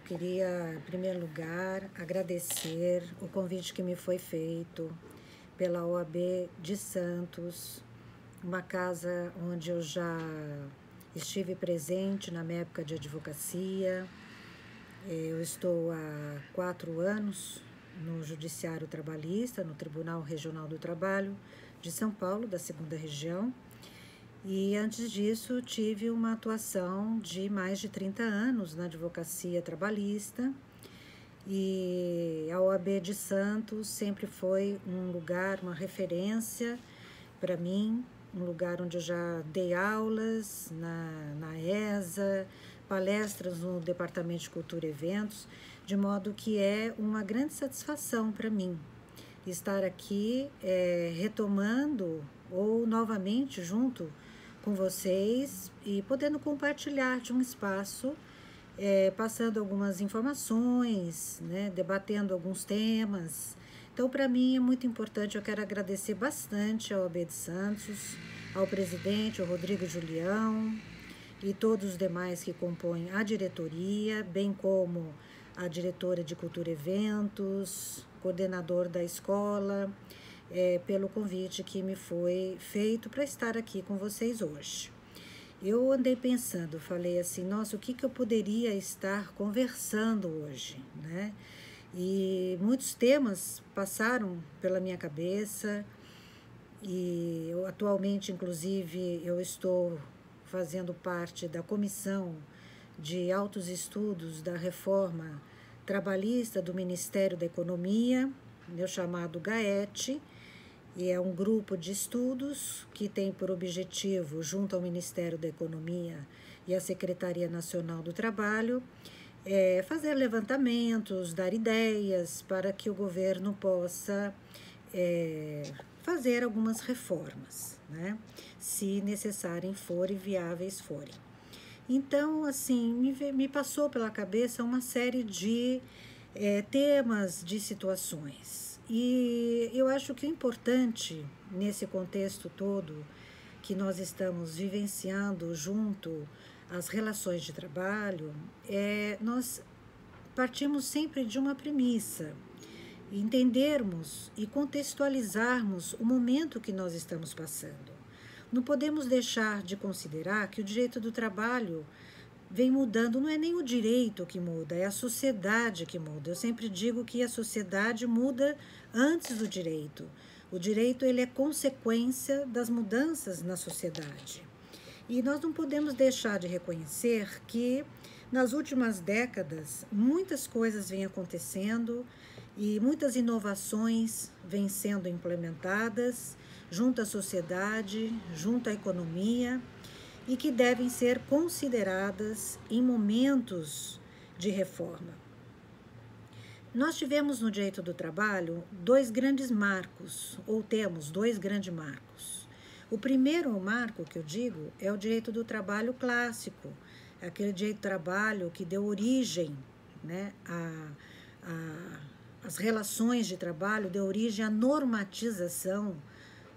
Eu queria, em primeiro lugar, agradecer o convite que me foi feito pela OAB de Santos, uma casa onde eu já estive presente na minha época de advocacia. Eu estou há quatro anos no Judiciário Trabalhista, no Tribunal Regional do Trabalho de São Paulo, da segunda região. E antes disso, tive uma atuação de mais de 30 anos na advocacia trabalhista. E a OAB de Santos sempre foi um lugar, uma referência para mim, um lugar onde eu já dei aulas na, na ESA, palestras no Departamento de Cultura e Eventos, de modo que é uma grande satisfação para mim estar aqui é, retomando ou novamente junto com vocês e podendo compartilhar de um espaço, é, passando algumas informações, né, debatendo alguns temas. Então, para mim é muito importante, eu quero agradecer bastante ao AB de Santos, ao presidente, ao Rodrigo Julião e todos os demais que compõem a diretoria, bem como a diretora de Cultura e Eventos, coordenador da escola, é, pelo convite que me foi feito para estar aqui com vocês hoje. Eu andei pensando, falei assim, nossa, o que, que eu poderia estar conversando hoje, né? E muitos temas passaram pela minha cabeça e eu, atualmente, inclusive, eu estou fazendo parte da comissão de altos estudos da reforma trabalhista do Ministério da Economia, meu chamado GAET, e é um grupo de estudos que tem por objetivo, junto ao Ministério da Economia e à Secretaria Nacional do Trabalho, é fazer levantamentos, dar ideias para que o governo possa é, fazer algumas reformas, né? se necessárias forem, viáveis forem. Então, assim, me, me passou pela cabeça uma série de é, temas, de situações. E eu acho que o importante nesse contexto todo que nós estamos vivenciando junto às relações de trabalho é nós partimos sempre de uma premissa, entendermos e contextualizarmos o momento que nós estamos passando. Não podemos deixar de considerar que o direito do trabalho vem mudando, não é nem o direito que muda, é a sociedade que muda. Eu sempre digo que a sociedade muda antes do direito. O direito ele é consequência das mudanças na sociedade. E nós não podemos deixar de reconhecer que nas últimas décadas muitas coisas vêm acontecendo e muitas inovações vêm sendo implementadas junto à sociedade, junto à economia e que devem ser consideradas em momentos de reforma. Nós tivemos no direito do trabalho dois grandes marcos, ou temos dois grandes marcos. O primeiro marco que eu digo é o direito do trabalho clássico, aquele direito do trabalho que deu origem né, a, a, as relações de trabalho, deu origem à normatização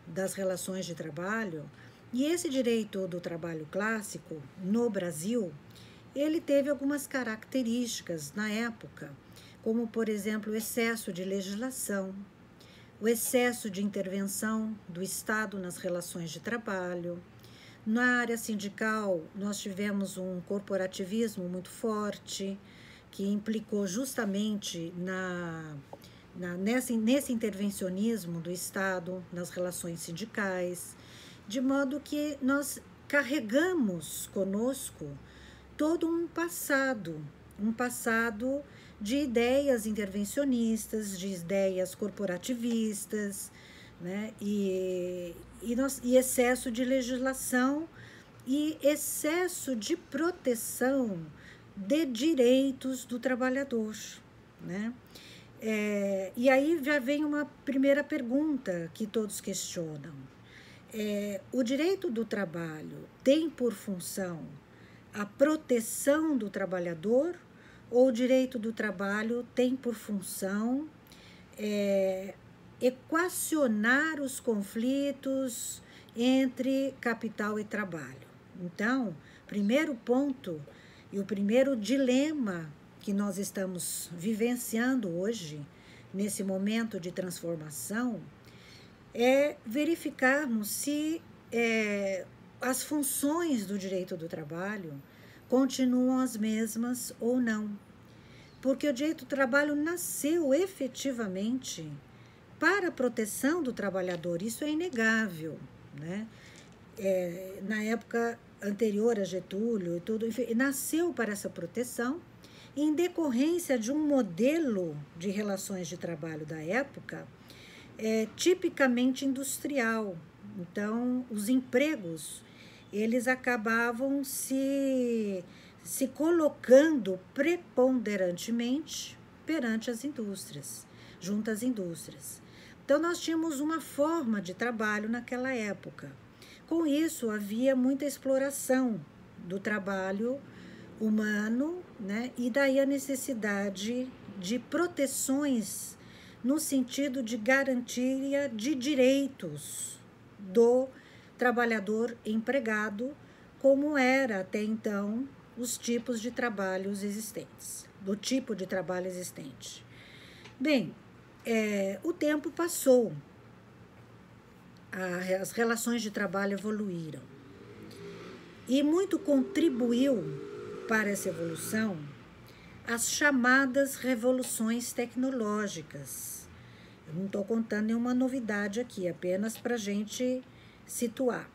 das relações de trabalho e esse direito do trabalho clássico no Brasil, ele teve algumas características na época, como por exemplo o excesso de legislação, o excesso de intervenção do Estado nas relações de trabalho. Na área sindical, nós tivemos um corporativismo muito forte, que implicou justamente na, na, nesse, nesse intervencionismo do Estado nas relações sindicais de modo que nós carregamos conosco todo um passado, um passado de ideias intervencionistas, de ideias corporativistas, né? e, e, nós, e excesso de legislação e excesso de proteção de direitos do trabalhador. Né? É, e aí já vem uma primeira pergunta que todos questionam é, o direito do trabalho tem por função a proteção do trabalhador ou o direito do trabalho tem por função é, equacionar os conflitos entre capital e trabalho. Então, primeiro ponto e o primeiro dilema que nós estamos vivenciando hoje, nesse momento de transformação, é verificarmos se é, as funções do direito do trabalho continuam as mesmas ou não. Porque o direito do trabalho nasceu efetivamente para a proteção do trabalhador, isso é inegável. Né? É, na época anterior a Getúlio e tudo, enfim, nasceu para essa proteção em decorrência de um modelo de relações de trabalho da época é, tipicamente industrial. Então, os empregos eles acabavam se, se colocando preponderantemente perante as indústrias, junto às indústrias. Então, nós tínhamos uma forma de trabalho naquela época. Com isso, havia muita exploração do trabalho humano, né? e daí a necessidade de proteções no sentido de garantia de direitos do trabalhador empregado, como era até então os tipos de trabalhos existentes, do tipo de trabalho existente. Bem, é, o tempo passou, a, as relações de trabalho evoluíram e muito contribuiu para essa evolução as chamadas revoluções tecnológicas. Eu não estou contando nenhuma novidade aqui, apenas para a gente situar.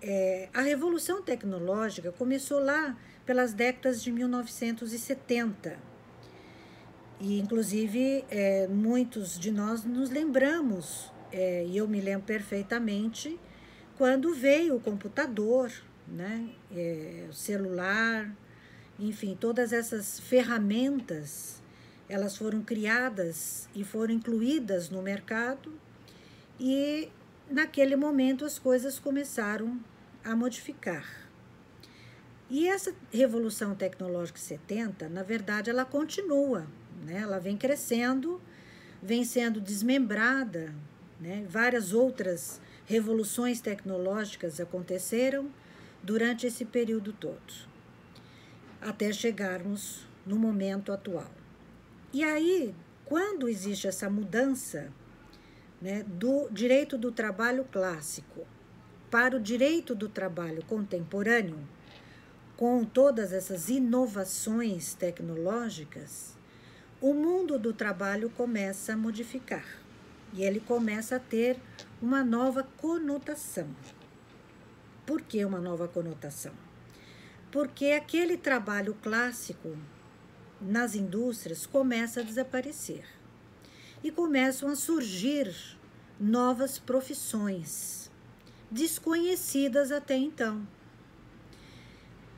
É, a revolução tecnológica começou lá pelas décadas de 1970. E, inclusive, é, muitos de nós nos lembramos, é, e eu me lembro perfeitamente, quando veio o computador, né, é, o celular, enfim, todas essas ferramentas, elas foram criadas e foram incluídas no mercado e naquele momento as coisas começaram a modificar. E essa revolução tecnológica 70, na verdade, ela continua, né? Ela vem crescendo, vem sendo desmembrada, né? Várias outras revoluções tecnológicas aconteceram durante esse período todo até chegarmos no momento atual. E aí, quando existe essa mudança né, do direito do trabalho clássico para o direito do trabalho contemporâneo, com todas essas inovações tecnológicas, o mundo do trabalho começa a modificar e ele começa a ter uma nova conotação. Por que uma nova conotação? Porque aquele trabalho clássico nas indústrias começa a desaparecer e começam a surgir novas profissões desconhecidas até então.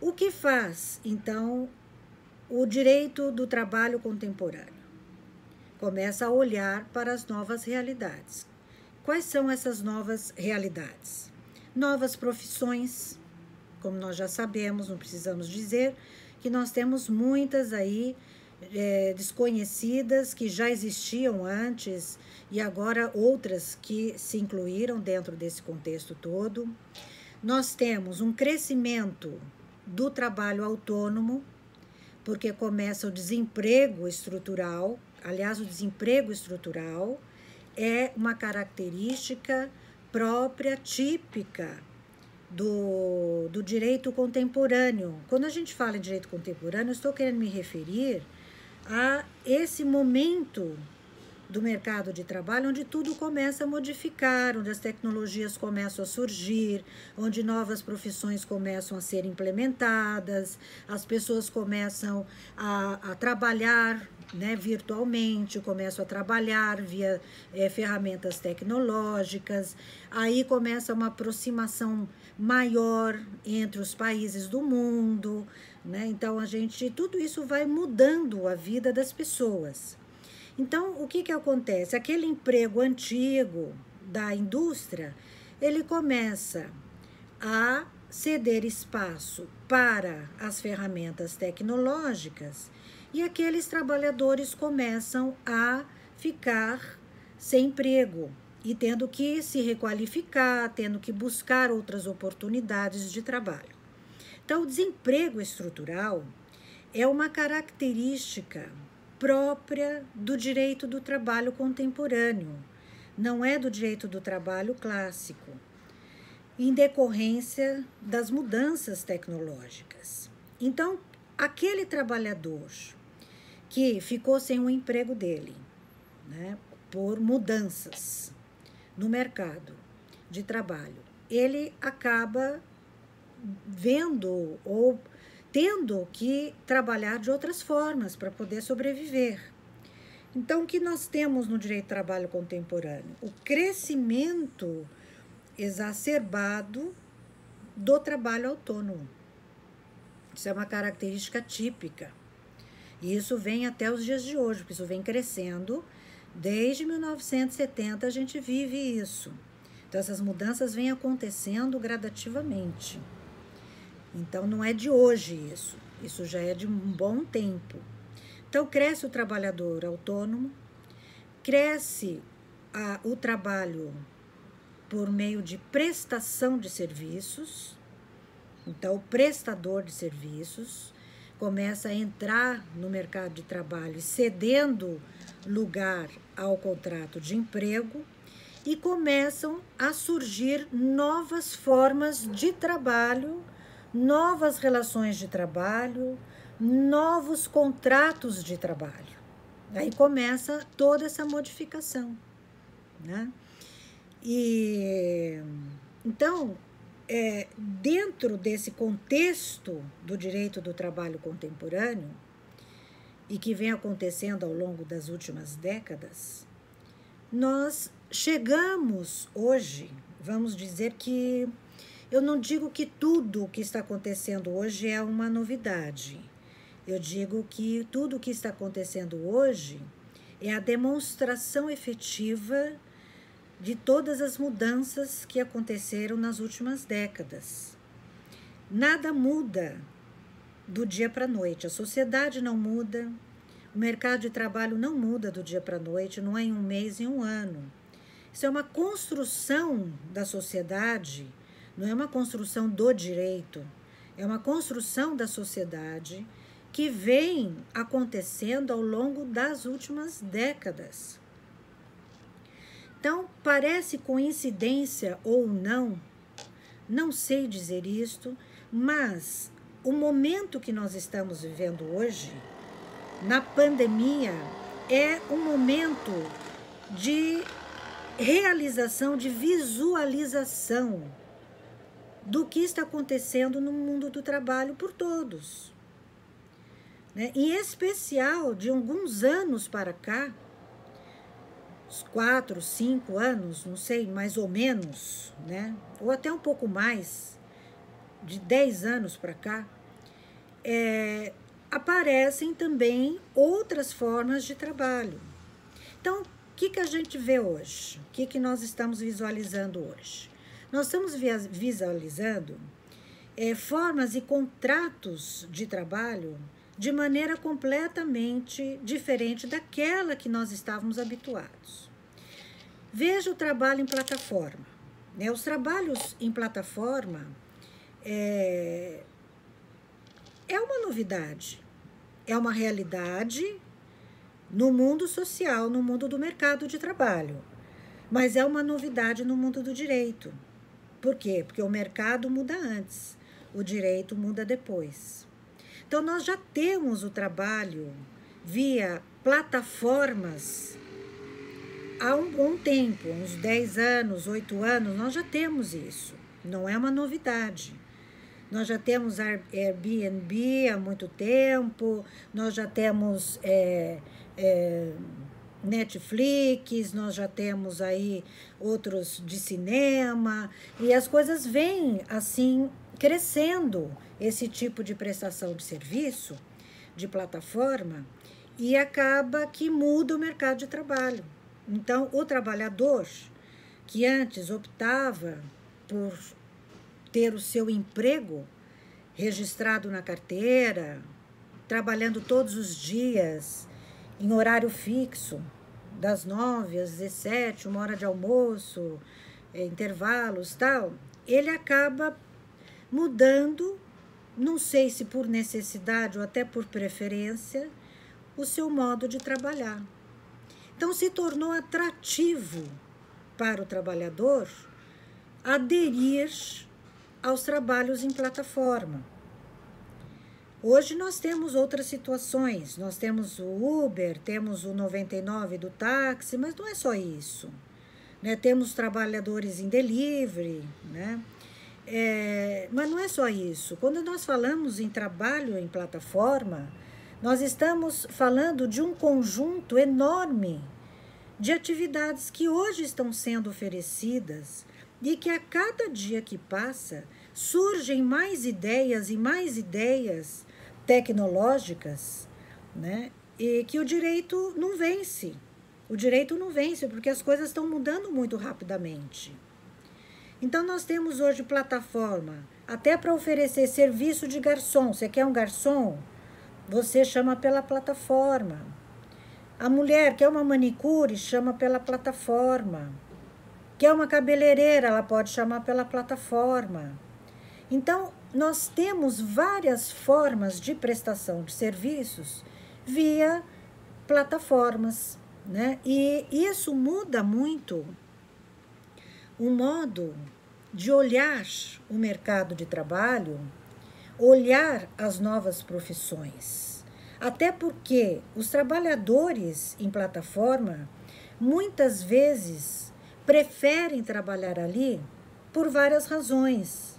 O que faz, então, o direito do trabalho contemporâneo? Começa a olhar para as novas realidades. Quais são essas novas realidades? Novas profissões, como nós já sabemos, não precisamos dizer, que nós temos muitas aí é, desconhecidas que já existiam antes e agora outras que se incluíram dentro desse contexto todo. Nós temos um crescimento do trabalho autônomo, porque começa o desemprego estrutural. Aliás, o desemprego estrutural é uma característica própria, típica do, do direito contemporâneo. Quando a gente fala em direito contemporâneo, estou querendo me referir a esse momento do mercado de trabalho onde tudo começa a modificar, onde as tecnologias começam a surgir, onde novas profissões começam a ser implementadas, as pessoas começam a, a trabalhar né, virtualmente, começam a trabalhar via é, ferramentas tecnológicas, aí começa uma aproximação maior entre os países do mundo, né? Então a gente, tudo isso vai mudando a vida das pessoas. Então o que que acontece? Aquele emprego antigo da indústria, ele começa a ceder espaço para as ferramentas tecnológicas e aqueles trabalhadores começam a ficar sem emprego, e tendo que se requalificar, tendo que buscar outras oportunidades de trabalho. Então, o desemprego estrutural é uma característica própria do direito do trabalho contemporâneo, não é do direito do trabalho clássico, em decorrência das mudanças tecnológicas. Então, aquele trabalhador que ficou sem o emprego dele, né, por mudanças no mercado de trabalho, ele acaba vendo ou tendo que trabalhar de outras formas para poder sobreviver. Então, o que nós temos no direito do trabalho contemporâneo? O crescimento exacerbado do trabalho autônomo. Isso é uma característica típica. E isso vem até os dias de hoje, porque isso vem crescendo. Desde 1970 a gente vive isso. Então, essas mudanças vêm acontecendo gradativamente. Então, não é de hoje isso. Isso já é de um bom tempo. Então, cresce o trabalhador autônomo, cresce a, o trabalho por meio de prestação de serviços. Então, o prestador de serviços começa a entrar no mercado de trabalho cedendo lugar ao contrato de emprego e começam a surgir novas formas de trabalho, novas relações de trabalho, novos contratos de trabalho. Aí começa toda essa modificação, né? E então, é, dentro desse contexto do direito do trabalho contemporâneo, e que vem acontecendo ao longo das últimas décadas, nós chegamos hoje, vamos dizer que eu não digo que tudo o que está acontecendo hoje é uma novidade. Eu digo que tudo o que está acontecendo hoje é a demonstração efetiva de todas as mudanças que aconteceram nas últimas décadas. Nada muda do dia para a noite, a sociedade não muda, o mercado de trabalho não muda do dia para a noite, não é em um mês, em um ano. Isso é uma construção da sociedade, não é uma construção do direito, é uma construção da sociedade que vem acontecendo ao longo das últimas décadas. Então, parece coincidência ou não, não sei dizer isto, mas o momento que nós estamos vivendo hoje, na pandemia, é um momento de realização, de visualização do que está acontecendo no mundo do trabalho por todos. Né? Em especial, de alguns anos para cá, uns quatro, cinco anos, não sei, mais ou menos, né? Ou até um pouco mais, de dez anos para cá, é, aparecem também outras formas de trabalho. Então, o que, que a gente vê hoje? O que, que nós estamos visualizando hoje? Nós estamos visualizando é, formas e contratos de trabalho de maneira completamente diferente daquela que nós estávamos habituados. Veja o trabalho em plataforma. Né? Os trabalhos em plataforma é, é uma novidade, é uma realidade no mundo social, no mundo do mercado de trabalho, mas é uma novidade no mundo do direito. Por quê? Porque o mercado muda antes, o direito muda depois. Então, nós já temos o trabalho via plataformas há um bom tempo, uns 10 anos, 8 anos, nós já temos isso. Não é uma novidade. Nós já temos Airbnb há muito tempo, nós já temos é, é, Netflix, nós já temos aí outros de cinema, e as coisas vêm assim crescendo esse tipo de prestação de serviço, de plataforma, e acaba que muda o mercado de trabalho. Então, o trabalhador que antes optava por ter o seu emprego registrado na carteira, trabalhando todos os dias, em horário fixo, das nove às dezessete, uma hora de almoço, intervalos tal, ele acaba mudando não sei se por necessidade ou até por preferência, o seu modo de trabalhar. Então, se tornou atrativo para o trabalhador aderir aos trabalhos em plataforma. Hoje nós temos outras situações, nós temos o Uber, temos o 99 do táxi, mas não é só isso. Né? Temos trabalhadores em delivery, né? É, mas não é só isso. Quando nós falamos em trabalho em plataforma, nós estamos falando de um conjunto enorme de atividades que hoje estão sendo oferecidas e que a cada dia que passa surgem mais ideias e mais ideias tecnológicas, né? E que o direito não vence. O direito não vence porque as coisas estão mudando muito rapidamente. Então nós temos hoje plataforma até para oferecer serviço de garçom. Você quer um garçom? Você chama pela plataforma. A mulher quer uma manicure, chama pela plataforma. Quer uma cabeleireira, ela pode chamar pela plataforma. Então, nós temos várias formas de prestação de serviços via plataformas, né? E isso muda muito o modo de olhar o mercado de trabalho, olhar as novas profissões. Até porque os trabalhadores em plataforma muitas vezes preferem trabalhar ali por várias razões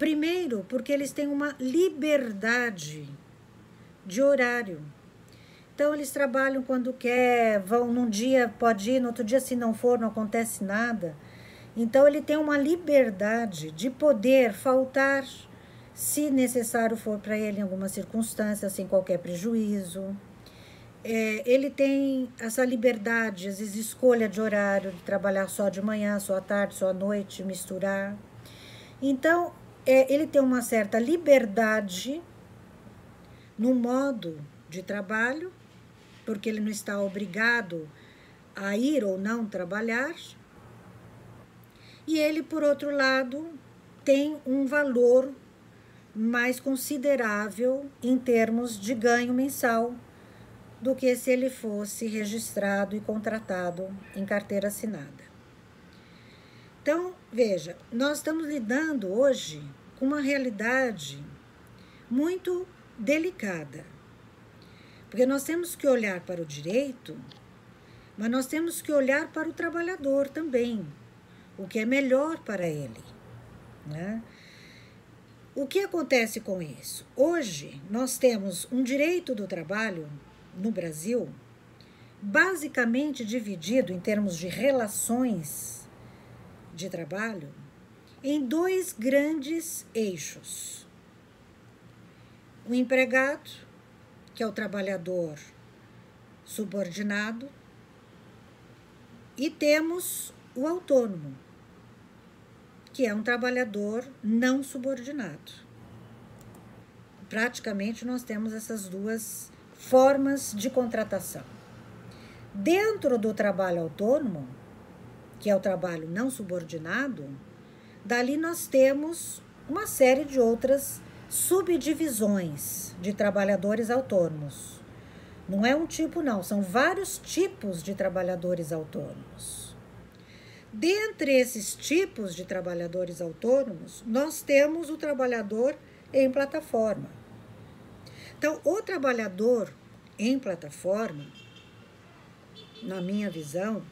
Primeiro, porque eles têm uma liberdade de horário. Então, eles trabalham quando quer, vão num dia, pode ir, no outro dia, se não for, não acontece nada. Então, ele tem uma liberdade de poder faltar, se necessário for para ele em alguma circunstância, sem qualquer prejuízo. É, ele tem essa liberdade, às vezes, escolha de horário, de trabalhar só de manhã, só à tarde, só à noite, misturar. Então, é, ele tem uma certa liberdade no modo de trabalho, porque ele não está obrigado a ir ou não trabalhar. E ele, por outro lado, tem um valor mais considerável em termos de ganho mensal do que se ele fosse registrado e contratado em carteira assinada. Então, veja, nós estamos lidando hoje com uma realidade muito delicada. Porque nós temos que olhar para o direito, mas nós temos que olhar para o trabalhador também, o que é melhor para ele. Né? O que acontece com isso? Hoje, nós temos um direito do trabalho no Brasil basicamente dividido em termos de relações de trabalho em dois grandes eixos. O empregado, que é o trabalhador subordinado, e temos o autônomo, que é um trabalhador não subordinado. Praticamente nós temos essas duas formas de contratação. Dentro do trabalho autônomo, que é o trabalho não subordinado, dali nós temos uma série de outras subdivisões de trabalhadores autônomos. Não é um tipo, não, são vários tipos de trabalhadores autônomos. Dentre esses tipos de trabalhadores autônomos, nós temos o trabalhador em plataforma. Então, o trabalhador em plataforma, na minha visão,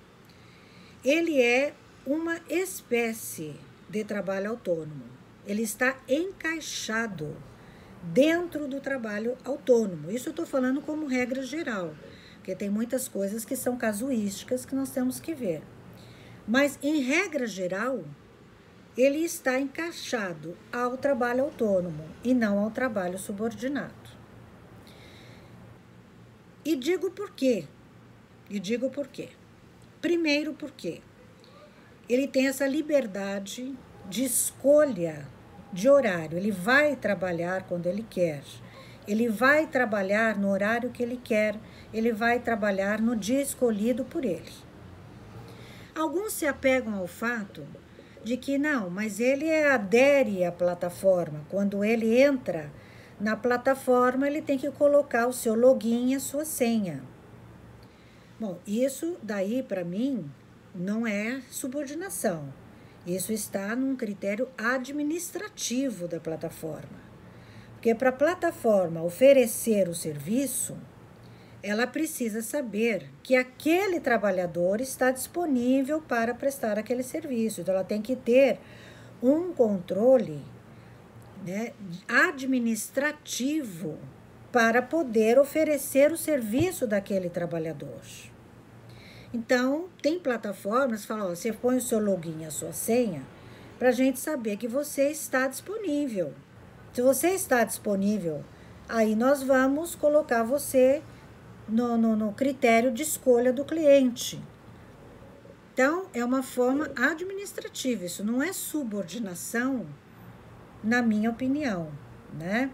ele é uma espécie de trabalho autônomo. Ele está encaixado dentro do trabalho autônomo. Isso eu estou falando como regra geral, porque tem muitas coisas que são casuísticas que nós temos que ver. Mas, em regra geral, ele está encaixado ao trabalho autônomo e não ao trabalho subordinado. E digo por quê? E digo por quê? Primeiro, porque ele tem essa liberdade de escolha de horário. Ele vai trabalhar quando ele quer. Ele vai trabalhar no horário que ele quer. Ele vai trabalhar no dia escolhido por ele. Alguns se apegam ao fato de que não, mas ele adere à plataforma. Quando ele entra na plataforma, ele tem que colocar o seu login e a sua senha. Bom, isso daí para mim não é subordinação. Isso está num critério administrativo da plataforma. Porque para a plataforma oferecer o serviço, ela precisa saber que aquele trabalhador está disponível para prestar aquele serviço. Então, ela tem que ter um controle né, administrativo para poder oferecer o serviço daquele trabalhador. Então, tem plataformas que falam: ó, você põe o seu login, a sua senha, para a gente saber que você está disponível. Se você está disponível, aí nós vamos colocar você no, no, no critério de escolha do cliente. Então, é uma forma administrativa, isso não é subordinação, na minha opinião, né?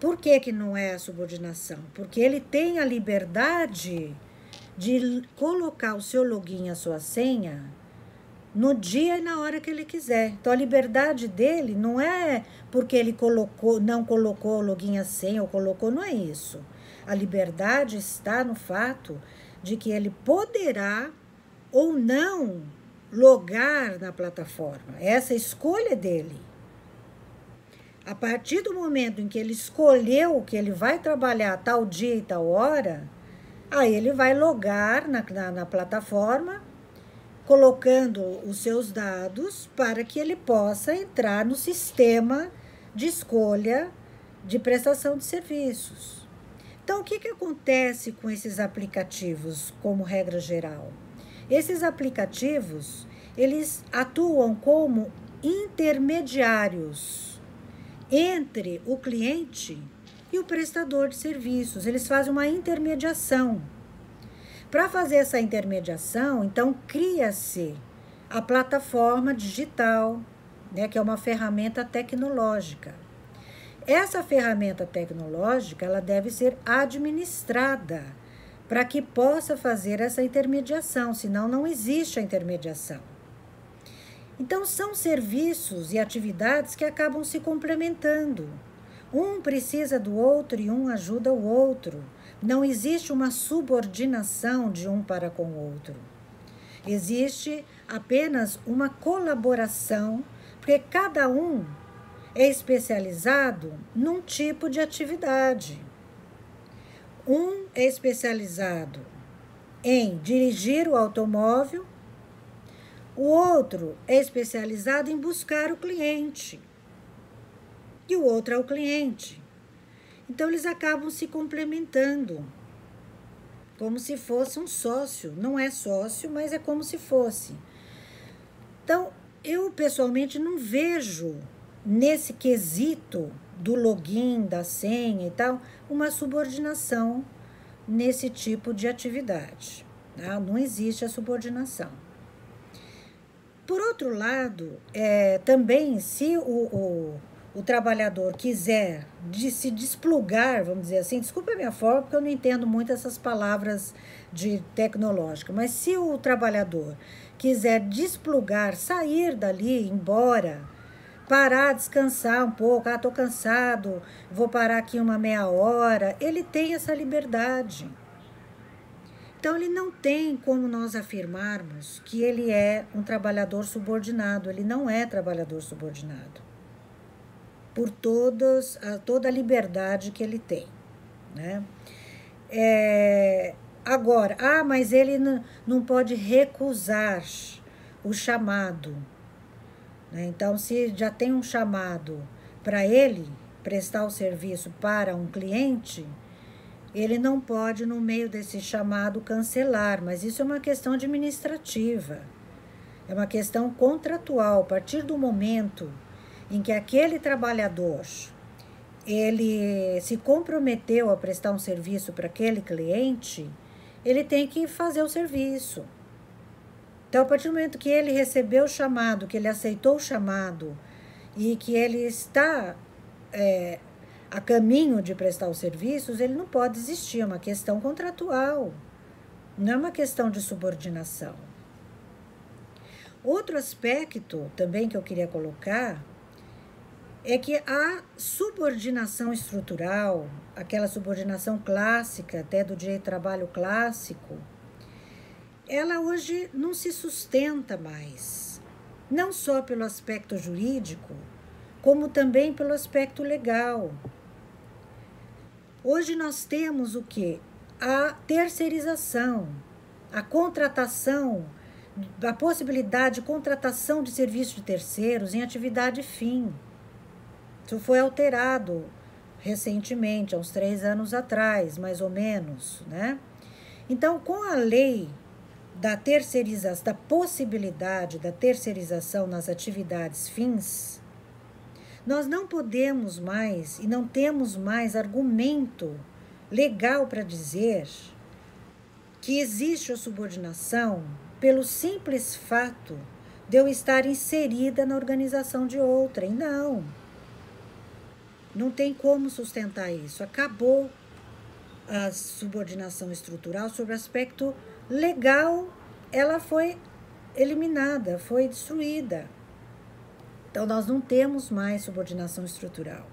Por que, que não é subordinação? Porque ele tem a liberdade de colocar o seu login, a sua senha, no dia e na hora que ele quiser. Então a liberdade dele não é porque ele colocou, não colocou o login, a senha ou colocou, não é isso. A liberdade está no fato de que ele poderá ou não logar na plataforma. Essa é a escolha dele. A partir do momento em que ele escolheu que ele vai trabalhar tal dia e tal hora, aí ele vai logar na, na, na plataforma, colocando os seus dados para que ele possa entrar no sistema de escolha de prestação de serviços. Então, o que, que acontece com esses aplicativos, como regra geral? Esses aplicativos, eles atuam como intermediários entre o cliente e o prestador de serviços. Eles fazem uma intermediação. Para fazer essa intermediação, então cria-se a plataforma digital, né, que é uma ferramenta tecnológica. Essa ferramenta tecnológica ela deve ser administrada para que possa fazer essa intermediação, senão não existe a intermediação. Então são serviços e atividades que acabam se complementando. Um precisa do outro e um ajuda o outro. Não existe uma subordinação de um para com o outro. Existe apenas uma colaboração, porque cada um é especializado num tipo de atividade. Um é especializado em dirigir o automóvel, o outro é especializado em buscar o cliente, e o outro é o cliente. Então, eles acabam se complementando, como se fosse um sócio. Não é sócio, mas é como se fosse. Então, eu pessoalmente não vejo nesse quesito do login, da senha e tal, uma subordinação nesse tipo de atividade. Tá? Não existe a subordinação. Por outro lado, é, também, se o, o, o trabalhador quiser de se desplugar, vamos dizer assim, desculpa a minha forma, porque eu não entendo muito essas palavras de tecnológica, mas se o trabalhador quiser desplugar, sair dali, embora, parar, descansar um pouco, ah, estou cansado, vou parar aqui uma meia hora. Ele tem essa liberdade. Então, ele não tem como nós afirmarmos que ele é um trabalhador subordinado. Ele não é trabalhador subordinado. Por todos, toda a liberdade que ele tem. Né? É, agora, ah, mas ele não, não pode recusar o chamado. Né? Então, se já tem um chamado para ele prestar o serviço para um cliente, ele não pode, no meio desse chamado, cancelar, mas isso é uma questão administrativa, é uma questão contratual. A partir do momento em que aquele trabalhador ele se comprometeu a prestar um serviço para aquele cliente, ele tem que fazer o serviço. Então, a partir do momento que ele recebeu o chamado, que ele aceitou o chamado e que ele está é, a caminho de prestar os serviços, ele não pode existir. É uma questão contratual, não é uma questão de subordinação. Outro aspecto também que eu queria colocar é que a subordinação estrutural, aquela subordinação clássica, até do direito do trabalho clássico, ela hoje não se sustenta mais, não só pelo aspecto jurídico, como também pelo aspecto legal. Hoje nós temos o que? A terceirização, a contratação, a possibilidade de contratação de serviços de terceiros em atividade fim. Isso foi alterado recentemente, há uns três anos atrás, mais ou menos, né? Então, com a lei da terceirização, da possibilidade da terceirização nas atividades fins, nós não podemos mais e não temos mais argumento legal para dizer que existe a subordinação pelo simples fato de eu estar inserida na organização de outrem. Não. Não tem como sustentar isso. Acabou a subordinação estrutural sobre o aspecto legal, ela foi eliminada, foi destruída. Então nós não temos mais subordinação estrutural.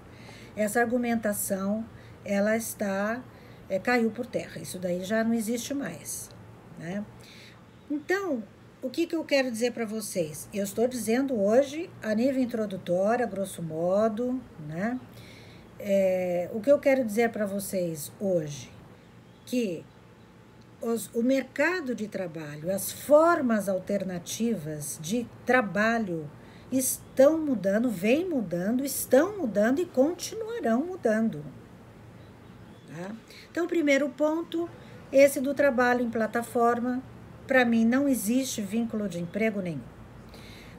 Essa argumentação, ela está é, caiu por terra. Isso daí já não existe mais, né? Então, o que, que eu quero dizer para vocês? Eu estou dizendo hoje, a nível introdutório, grosso modo, né? É, o que eu quero dizer para vocês hoje? Que os, o mercado de trabalho, as formas alternativas de trabalho estão mudando, vem mudando, estão mudando e continuarão mudando. Tá? Então, primeiro ponto, esse do trabalho em plataforma, para mim não existe vínculo de emprego nenhum.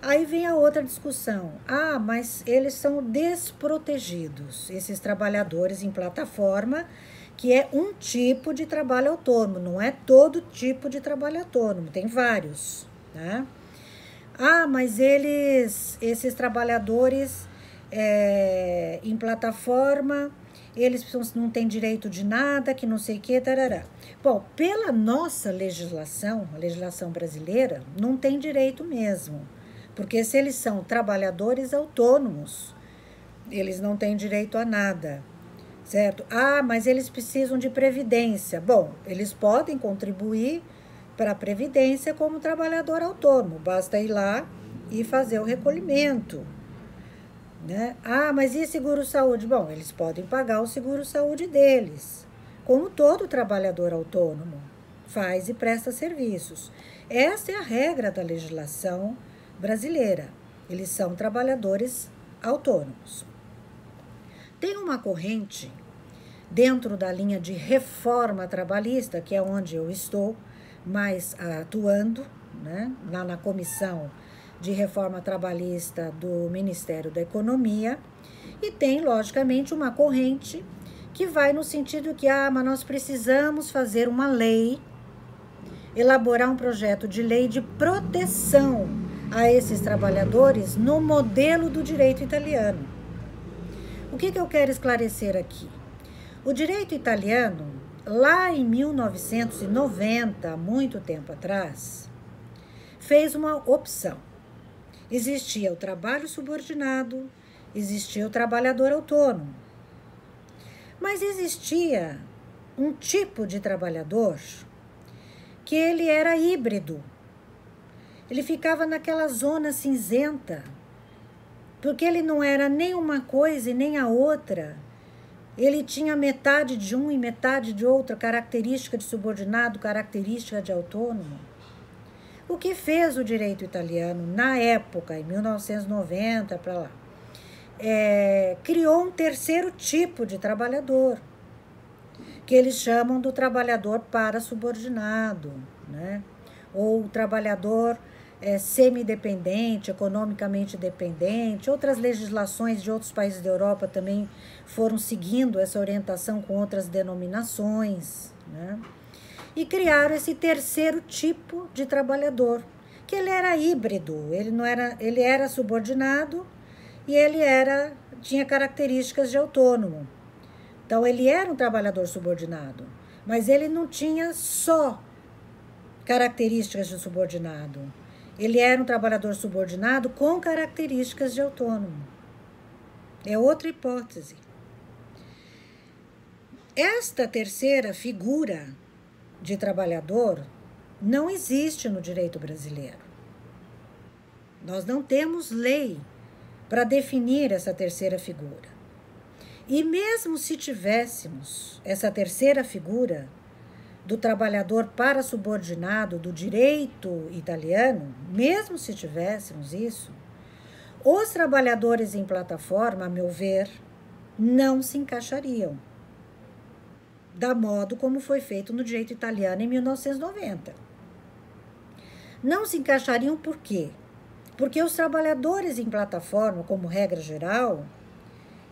Aí vem a outra discussão. Ah, mas eles são desprotegidos, esses trabalhadores em plataforma que é um tipo de trabalho autônomo, não é todo tipo de trabalho autônomo, tem vários, né? Ah, mas eles, esses trabalhadores é, em plataforma, eles não têm direito de nada, que não sei o que, tarará. Bom, pela nossa legislação, a legislação brasileira, não tem direito mesmo, porque se eles são trabalhadores autônomos, eles não têm direito a nada certo? Ah, mas eles precisam de previdência. Bom, eles podem contribuir para a previdência como trabalhador autônomo, basta ir lá e fazer o recolhimento. Né? Ah, mas e seguro-saúde? Bom, eles podem pagar o seguro-saúde deles, como todo trabalhador autônomo faz e presta serviços. Essa é a regra da legislação brasileira. Eles são trabalhadores autônomos. Tem uma corrente dentro da linha de reforma trabalhista, que é onde eu estou mais atuando, né, lá na comissão de reforma trabalhista do Ministério da Economia, e tem, logicamente, uma corrente que vai no sentido que, ah, mas nós precisamos fazer uma lei, elaborar um projeto de lei de proteção a esses trabalhadores no modelo do direito italiano. O que, que eu quero esclarecer aqui? O direito italiano, lá em 1990, muito tempo atrás, fez uma opção. Existia o trabalho subordinado, existia o trabalhador autônomo. Mas existia um tipo de trabalhador que ele era híbrido. Ele ficava naquela zona cinzenta porque ele não era nem uma coisa e nem a outra. Ele tinha metade de um e metade de outra, característica de subordinado, característica de autônomo. O que fez o direito italiano na época, em 1990 para lá, é, criou um terceiro tipo de trabalhador, que eles chamam do trabalhador para subordinado, né? ou trabalhador é, semi-dependente, economicamente dependente. Outras legislações de outros países da Europa também foram seguindo essa orientação com outras denominações. Né? E criaram esse terceiro tipo de trabalhador, que ele era híbrido, ele não era, ele era subordinado e ele era tinha características de autônomo. Então ele era um trabalhador subordinado, mas ele não tinha só características de subordinado Ele era um trabalhador subordinado com características de autônomo. É outra hipótese. Esta terceira figura de trabalhador não existe no direito brasileiro. Nós não temos lei para definir essa terceira figura. E mesmo se tivéssemos essa terceira figura do trabalhador para subordinado do direito italiano, mesmo se tivéssemos isso, os trabalhadores em plataforma, a meu ver, não se encaixariam da modo como foi feito no direito italiano em 1990. Não se encaixariam por quê? Porque os trabalhadores em plataforma, como regra geral,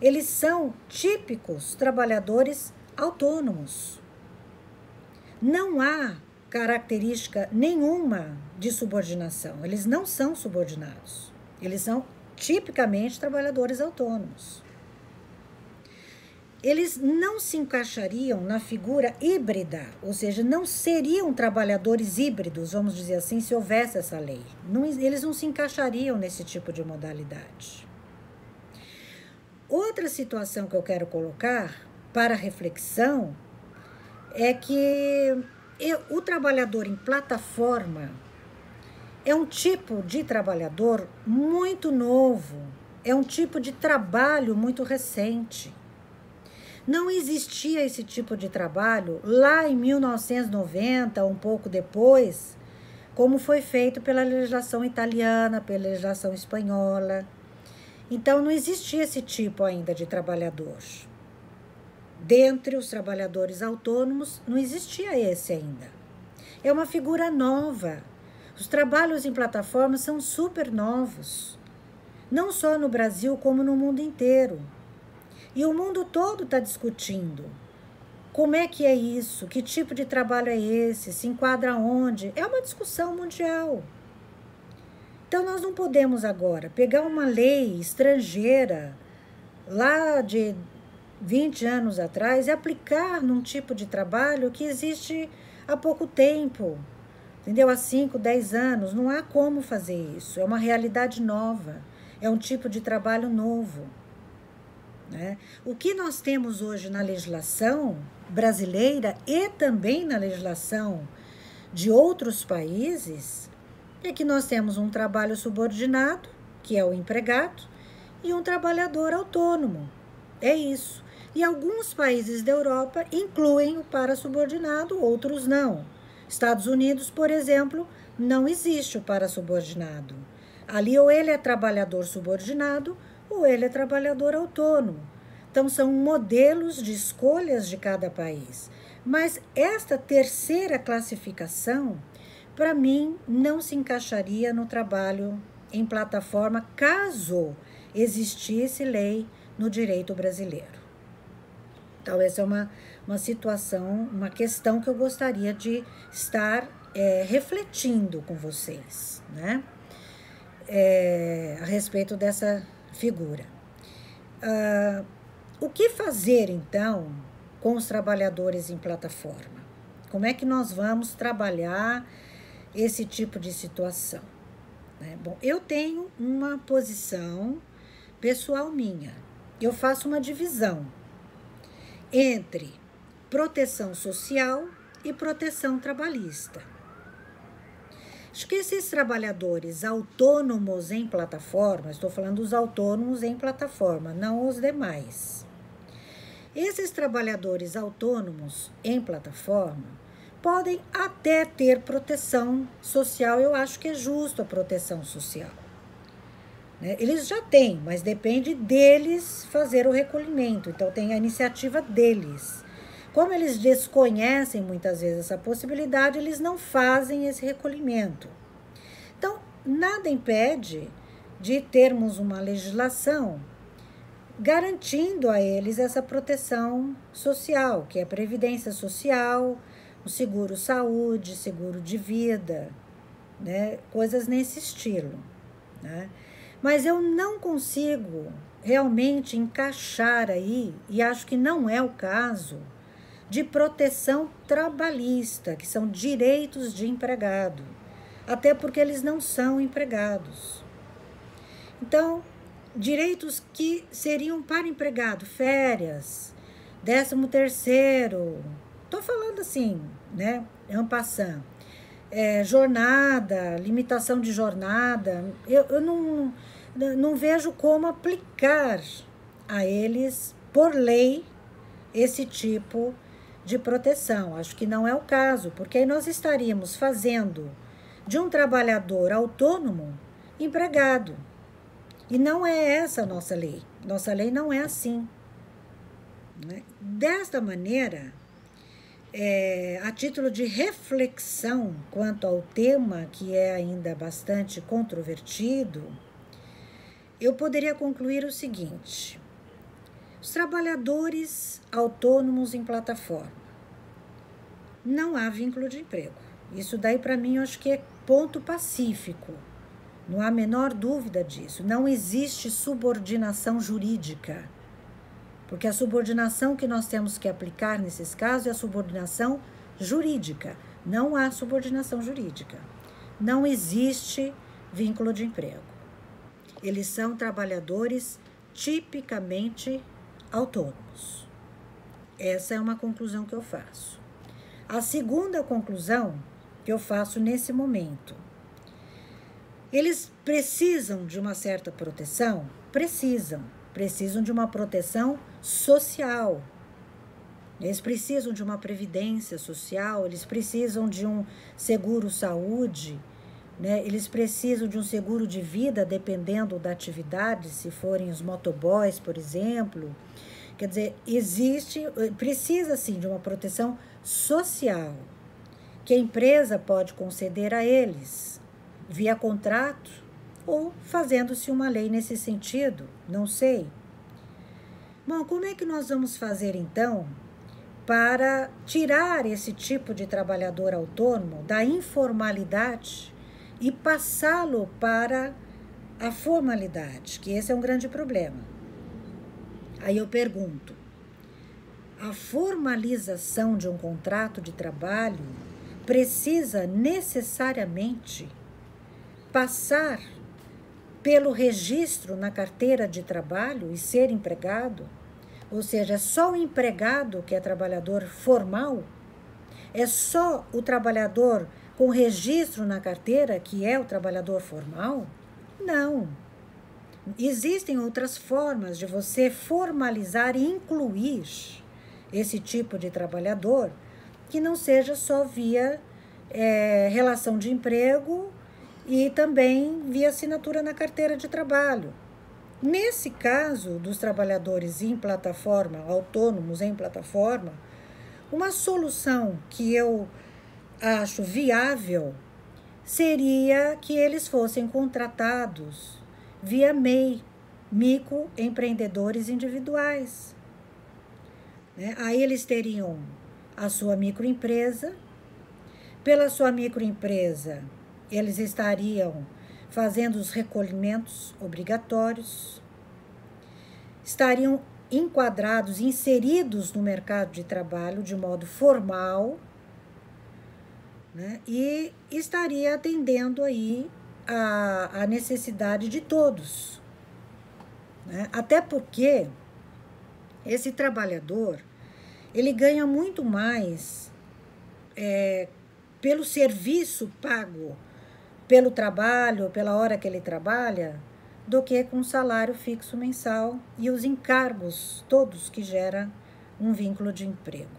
eles são típicos trabalhadores autônomos. Não há característica nenhuma de subordinação. Eles não são subordinados. Eles são tipicamente trabalhadores autônomos. Eles não se encaixariam na figura híbrida, ou seja, não seriam trabalhadores híbridos, vamos dizer assim, se houvesse essa lei. Não, eles não se encaixariam nesse tipo de modalidade. Outra situação que eu quero colocar para reflexão é que eu, o trabalhador em plataforma é um tipo de trabalhador muito novo, é um tipo de trabalho muito recente. Não existia esse tipo de trabalho lá em 1990, um pouco depois, como foi feito pela legislação italiana, pela legislação espanhola. Então, não existia esse tipo ainda de trabalhador. Dentre os trabalhadores autônomos, não existia esse ainda. É uma figura nova. Os trabalhos em plataformas são super novos, não só no Brasil, como no mundo inteiro. E o mundo todo está discutindo. Como é que é isso? Que tipo de trabalho é esse? Se enquadra onde? É uma discussão mundial. Então, nós não podemos agora pegar uma lei estrangeira lá de 20 anos atrás e aplicar num tipo de trabalho que existe há pouco tempo, entendeu? Há 5, 10 anos. Não há como fazer isso. É uma realidade nova, é um tipo de trabalho novo. Né? O que nós temos hoje na legislação brasileira e também na legislação de outros países é que nós temos um trabalho subordinado, que é o empregado, e um trabalhador autônomo. É isso. E alguns países da Europa incluem o para-subordinado, outros não. Estados Unidos, por exemplo, não existe o para-subordinado. Ali ou ele é trabalhador subordinado ou ele é trabalhador autônomo. Então são modelos de escolhas de cada país. Mas esta terceira classificação para mim, não se encaixaria no trabalho em plataforma caso existisse lei no direito brasileiro. Então, essa é uma, uma situação, uma questão que eu gostaria de estar é, refletindo com vocês, né? É, a respeito dessa figura. Uh, o que fazer, então, com os trabalhadores em plataforma? Como é que nós vamos trabalhar esse tipo de situação. Né? Bom, eu tenho uma posição pessoal minha. Eu faço uma divisão entre proteção social e proteção trabalhista. Acho que esses trabalhadores autônomos em plataforma, estou falando dos autônomos em plataforma, não os demais. Esses trabalhadores autônomos em plataforma, podem até ter proteção social. Eu acho que é justo a proteção social. Né? Eles já têm, mas depende deles fazer o recolhimento. Então, tem a iniciativa deles. Como eles desconhecem muitas vezes essa possibilidade, eles não fazem esse recolhimento. Então, nada impede de termos uma legislação garantindo a eles essa proteção social, que é a previdência social, o seguro saúde, seguro de vida, né? coisas nesse estilo. Né? Mas eu não consigo realmente encaixar aí, e acho que não é o caso, de proteção trabalhista, que são direitos de empregado. até porque eles não são empregados. Então, direitos que seriam para empregado, férias, décimo terceiro, estou falando assim, né, ampassando, é, jornada, limitação de jornada, eu, eu não, não vejo como aplicar a eles, por lei, esse tipo de proteção. Acho que não é o caso, porque aí nós estaríamos fazendo de um trabalhador autônomo empregado. E não é essa a nossa lei. Nossa lei não é assim. Né? Desta maneira, é, a título de reflexão quanto ao tema, que é ainda bastante controvertido, eu poderia concluir o seguinte: os trabalhadores autônomos em plataforma. Não há vínculo de emprego. Isso daí, para mim, eu acho que é ponto pacífico. Não há a menor dúvida disso. Não existe subordinação jurídica. Porque a subordinação que nós temos que aplicar nesses casos é a subordinação jurídica. Não há subordinação jurídica. Não existe vínculo de emprego. Eles são trabalhadores tipicamente autônomos. Essa é uma conclusão que eu faço. A segunda conclusão que eu faço nesse momento eles precisam de uma certa proteção? Precisam. Precisam de uma proteção social. Eles precisam de uma previdência social, eles precisam de um seguro saúde, né? eles precisam de um seguro de vida, dependendo da atividade, se forem os motoboys, por exemplo. Quer dizer, existe, precisa sim de uma proteção social que a empresa pode conceder a eles via contrato ou fazendo-se uma lei nesse sentido, não sei. Bom, como é que nós vamos fazer então para tirar esse tipo de trabalhador autônomo da informalidade e passá-lo para a formalidade, que esse é um grande problema. Aí eu pergunto: a formalização de um contrato de trabalho precisa necessariamente passar pelo registro na carteira de trabalho e ser empregado, ou seja, é só o empregado que é trabalhador formal, é só o trabalhador com registro na carteira que é o trabalhador formal? Não. Existem outras formas de você formalizar e incluir esse tipo de trabalhador que não seja só via é, relação de emprego e também via assinatura na carteira de trabalho. Nesse caso dos trabalhadores em plataforma, autônomos em plataforma, uma solução que eu acho viável seria que eles fossem contratados via MEI, microempreendedores individuais. Né? Aí eles teriam a sua microempresa, pela sua microempresa eles estariam fazendo os recolhimentos obrigatórios, estariam enquadrados, inseridos no mercado de trabalho de modo formal, né? e estaria atendendo aí a, a necessidade de todos. Né? Até porque esse trabalhador ele ganha muito mais é, pelo serviço pago pelo trabalho, pela hora que ele trabalha, do que com salário fixo mensal e os encargos todos que gera um vínculo de emprego.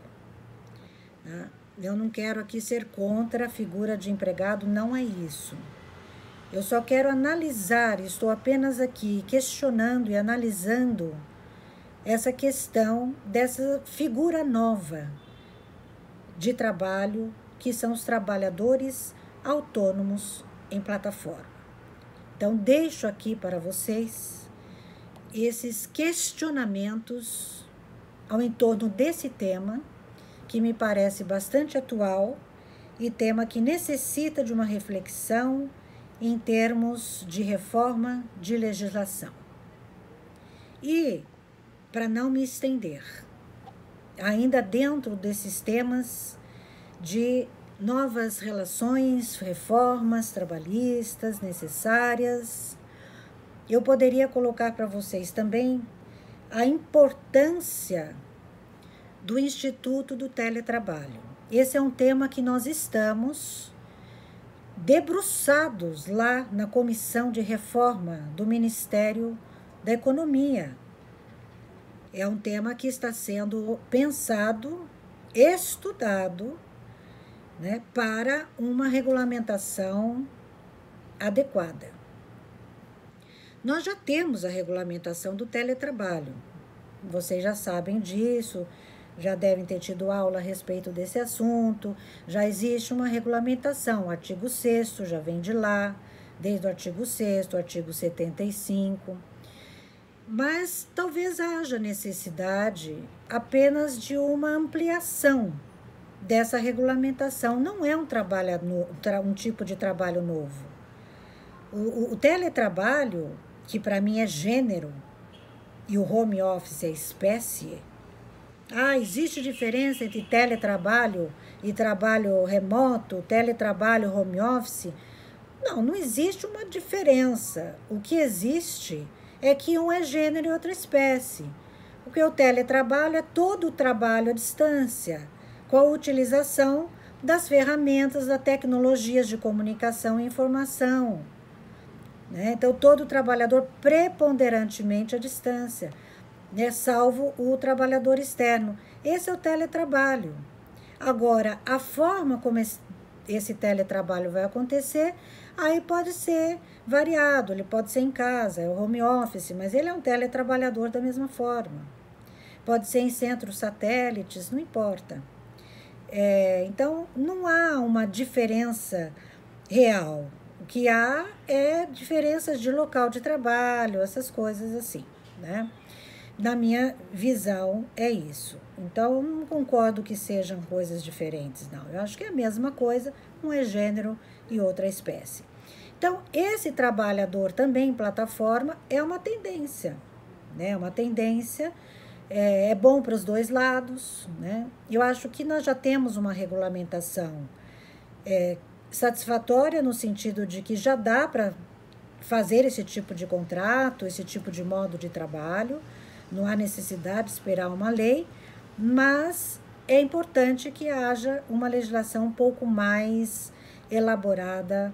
Tá? Eu não quero aqui ser contra a figura de empregado, não é isso. Eu só quero analisar, estou apenas aqui questionando e analisando essa questão dessa figura nova de trabalho que são os trabalhadores autônomos em plataforma. Então, deixo aqui para vocês esses questionamentos ao entorno desse tema, que me parece bastante atual e tema que necessita de uma reflexão em termos de reforma de legislação. E, para não me estender, ainda dentro desses temas de novas relações, reformas trabalhistas necessárias. Eu poderia colocar para vocês também a importância do Instituto do Teletrabalho. Esse é um tema que nós estamos debruçados lá na comissão de reforma do Ministério da Economia. É um tema que está sendo pensado, estudado, né, para uma regulamentação adequada. Nós já temos a regulamentação do teletrabalho. Vocês já sabem disso, já devem ter tido aula a respeito desse assunto. Já existe uma regulamentação, o artigo 6 já vem de lá, desde o artigo 6, o artigo 75. Mas talvez haja necessidade apenas de uma ampliação dessa regulamentação. Não é um trabalho um tipo de trabalho novo. O, o, o teletrabalho, que para mim é gênero, e o home office é espécie, ah, existe diferença entre teletrabalho e trabalho remoto, teletrabalho home office? Não, não existe uma diferença. O que existe é que um é gênero e outra espécie. Porque o teletrabalho é todo o trabalho à distância, com a utilização das ferramentas, das tecnologias de comunicação e informação. Né? Então, todo trabalhador preponderantemente à distância né, salvo o trabalhador externo. Esse é o teletrabalho. Agora, a forma como esse teletrabalho vai acontecer, aí pode ser variado, ele pode ser em casa, é o home office, mas ele é um teletrabalhador da mesma forma. Pode ser em centros satélites, não importa. É, então, não há uma diferença real. O que há é diferenças de local de trabalho, essas coisas assim, né? Na minha visão, é isso. Então, não concordo que sejam coisas diferentes, não. Eu acho que é a mesma coisa, um é gênero e outra espécie. Então, esse trabalhador também em plataforma é uma tendência, né? Uma tendência, é, é bom para os dois lados, né? Eu acho que nós já temos uma regulamentação é, satisfatória no sentido de que já dá para fazer esse tipo de contrato, esse tipo de modo de trabalho não há necessidade de esperar uma lei, mas é importante que haja uma legislação um pouco mais elaborada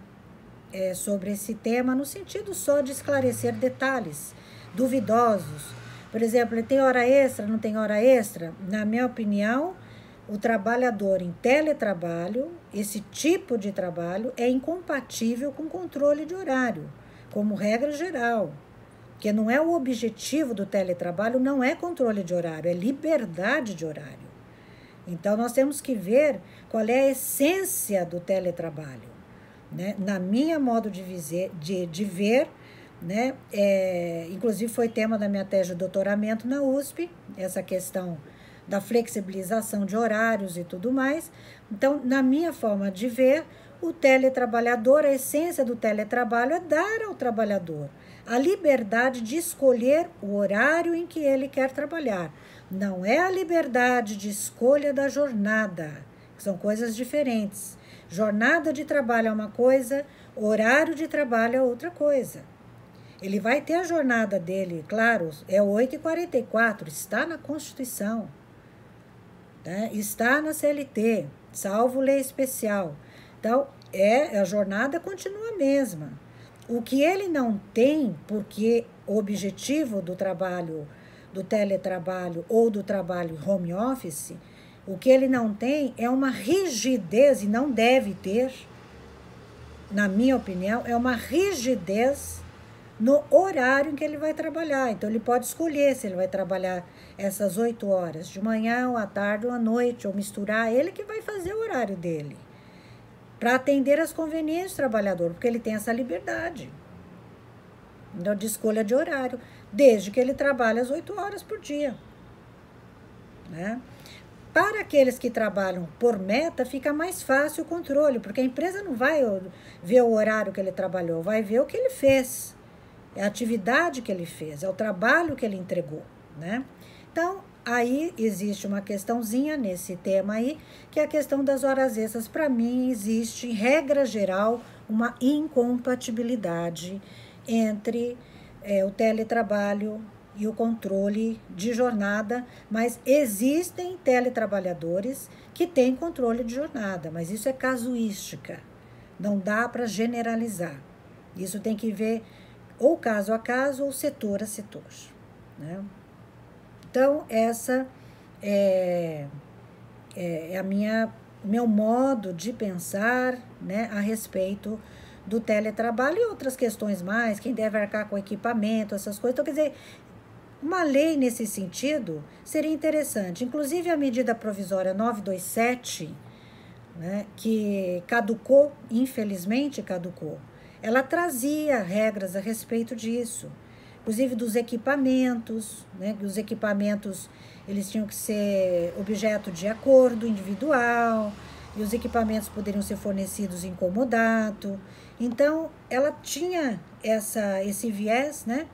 é, sobre esse tema, no sentido só de esclarecer detalhes duvidosos. Por exemplo, tem hora extra, não tem hora extra? Na minha opinião, o trabalhador em teletrabalho, esse tipo de trabalho, é incompatível com controle de horário, como regra geral. Porque não é o objetivo do teletrabalho, não é controle de horário, é liberdade de horário. Então, nós temos que ver qual é a essência do teletrabalho. Né? Na minha modo de, viser, de, de ver, né? É, inclusive foi tema da minha tese de doutoramento na USP, essa questão da flexibilização de horários e tudo mais. Então, na minha forma de ver, o teletrabalhador, a essência do teletrabalho é dar ao trabalhador a liberdade de escolher o horário em que ele quer trabalhar. Não é a liberdade de escolha da jornada, são coisas diferentes. Jornada de trabalho é uma coisa, horário de trabalho é outra coisa. Ele vai ter a jornada dele, claro, é 8h44, está na Constituição, né? está na CLT, salvo lei especial. Então, é, a jornada continua a mesma. O que ele não tem, porque o objetivo do trabalho, do teletrabalho ou do trabalho home office, o que ele não tem é uma rigidez, e não deve ter, na minha opinião, é uma rigidez no horário em que ele vai trabalhar. Então, ele pode escolher se ele vai trabalhar essas oito horas, de manhã, ou à tarde, ou à noite, ou misturar. Ele que vai fazer o horário dele para atender às conveniências do trabalhador, porque ele tem essa liberdade então, de escolha de horário, desde que ele trabalhe as oito horas por dia. Né? Para aqueles que trabalham por meta, fica mais fácil o controle, porque a empresa não vai ver o horário que ele trabalhou, vai ver o que ele fez, é a atividade que ele fez, é o trabalho que ele entregou. Né? Então, aí existe uma questãozinha nesse tema aí, que é a questão das horas extras. Para mim, existe, em regra geral, uma incompatibilidade entre é, o teletrabalho e o controle de jornada, mas existem teletrabalhadores que têm controle de jornada, mas isso é casuística, não dá para generalizar. Isso tem que ver ou caso a caso ou setor a setor. Né? Então, essa é, é, é a minha meu modo de pensar né, a respeito do teletrabalho e outras questões mais, quem deve arcar com equipamento, essas coisas. Então, quer dizer, uma lei nesse sentido seria interessante. Inclusive, a medida provisória 927, né, que caducou, infelizmente caducou, ela trazia regras a respeito disso, inclusive dos equipamentos, né, os equipamentos eles tinham que ser objeto de acordo individual, e os equipamentos poderiam ser fornecidos em comodato. Então, ela tinha essa, esse viés, né?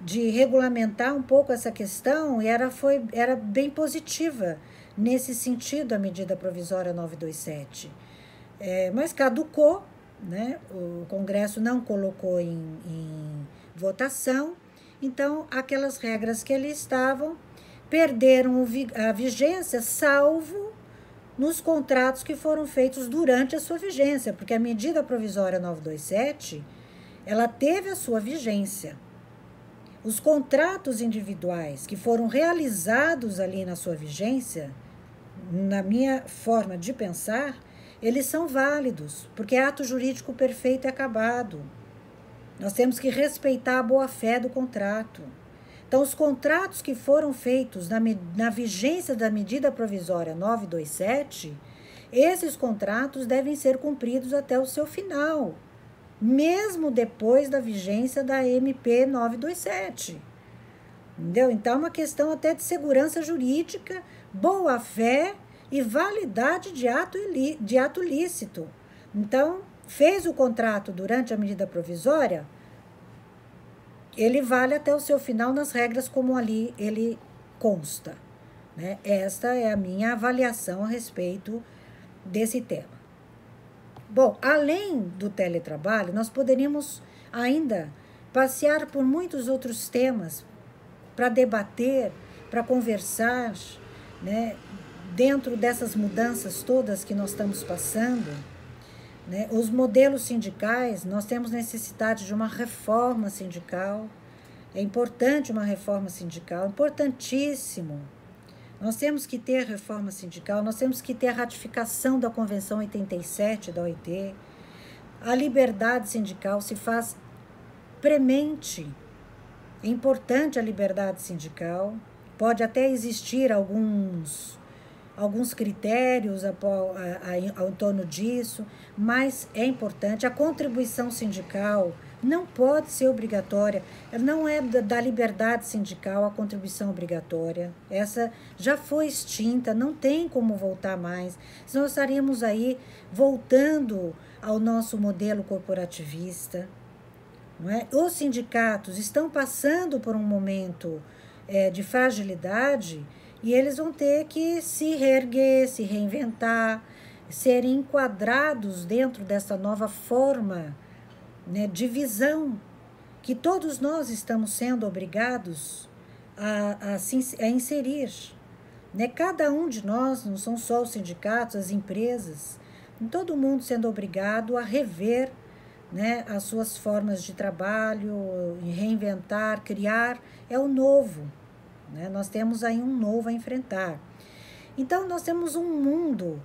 de regulamentar um pouco essa questão e era, foi, era bem positiva nesse sentido a medida provisória 927. É, mas caducou, né? o Congresso não colocou em, em votação, então aquelas regras que ali estavam perderam a vigência, salvo nos contratos que foram feitos durante a sua vigência, porque a medida provisória 927 ela teve a sua vigência os contratos individuais que foram realizados ali na sua vigência, na minha forma de pensar, eles são válidos, porque é ato jurídico perfeito e acabado. Nós temos que respeitar a boa-fé do contrato. Então, os contratos que foram feitos na, na vigência da medida provisória 927, esses contratos devem ser cumpridos até o seu final mesmo depois da vigência da MP 927. Entendeu? Então, é uma questão até de segurança jurídica, boa-fé e validade de ato, de ato lícito. Então, fez o contrato durante a medida provisória, ele vale até o seu final nas regras como ali ele consta. Né? Esta é a minha avaliação a respeito desse tema. Bom, além do teletrabalho, nós poderíamos ainda passear por muitos outros temas para debater, para conversar, né, dentro dessas mudanças todas que nós estamos passando. Né, os modelos sindicais, nós temos necessidade de uma reforma sindical. É importante uma reforma sindical, importantíssimo. Nós temos que ter reforma sindical, nós temos que ter a ratificação da Convenção 87 da OIT. A liberdade sindical se faz premente. É importante a liberdade sindical. Pode até existir alguns alguns critérios ao torno disso, mas é importante a contribuição sindical não pode ser obrigatória. Não é da liberdade sindical a contribuição obrigatória. Essa já foi extinta, não tem como voltar mais. Senão estaríamos aí voltando ao nosso modelo corporativista. Não é? Os sindicatos estão passando por um momento é, de fragilidade e eles vão ter que se reerguer, se reinventar, serem enquadrados dentro dessa nova forma né, de visão que todos nós estamos sendo obrigados a, a, a inserir. Né? Cada um de nós, não são só os sindicatos, as empresas, todo mundo sendo obrigado a rever né, as suas formas de trabalho, reinventar, criar, é o novo. Né? Nós temos aí um novo a enfrentar. Então, nós temos um mundo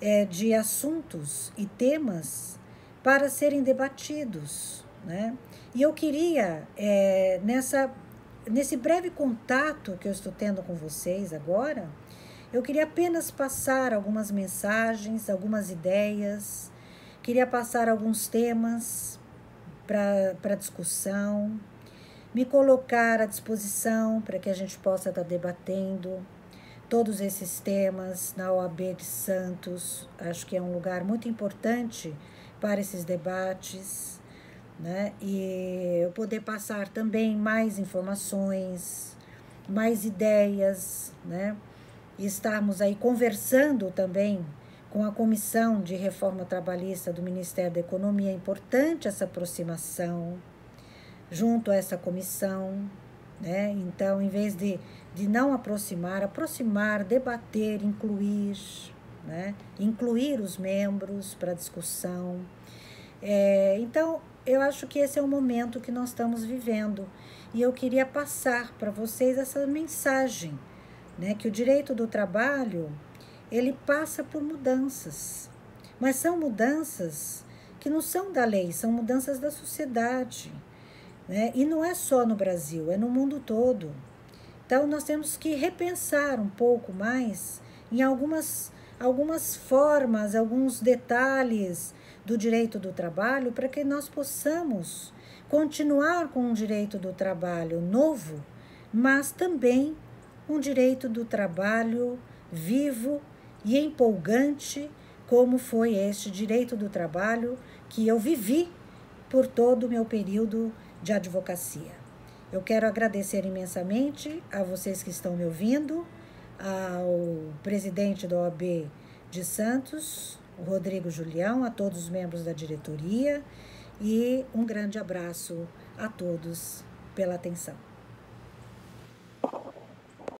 é, de assuntos e temas para serem debatidos. Né? E eu queria, é, nessa, nesse breve contato que eu estou tendo com vocês agora, eu queria apenas passar algumas mensagens, algumas ideias, queria passar alguns temas para discussão, me colocar à disposição para que a gente possa estar debatendo todos esses temas na OAB de Santos. Acho que é um lugar muito importante para esses debates, né? E eu poder passar também mais informações, mais ideias, né? E estarmos aí conversando também com a Comissão de Reforma Trabalhista do Ministério da Economia. É importante essa aproximação junto a essa comissão, né? Então, em vez de, de não aproximar, aproximar, debater, incluir, né? incluir os membros para discussão. É, então, eu acho que esse é o momento que nós estamos vivendo e eu queria passar para vocês essa mensagem, né? que o direito do trabalho ele passa por mudanças, mas são mudanças que não são da lei, são mudanças da sociedade. Né? E não é só no Brasil, é no mundo todo. Então, nós temos que repensar um pouco mais em algumas, algumas formas, alguns detalhes do direito do trabalho para que nós possamos continuar com um direito do trabalho novo, mas também um direito do trabalho vivo e empolgante, como foi este direito do trabalho que eu vivi por todo o meu período de advocacia. Eu quero agradecer imensamente a vocês que estão me ouvindo, ao presidente da OAB de Santos, Rodrigo Julião, a todos os membros da diretoria e um grande abraço a todos pela atenção.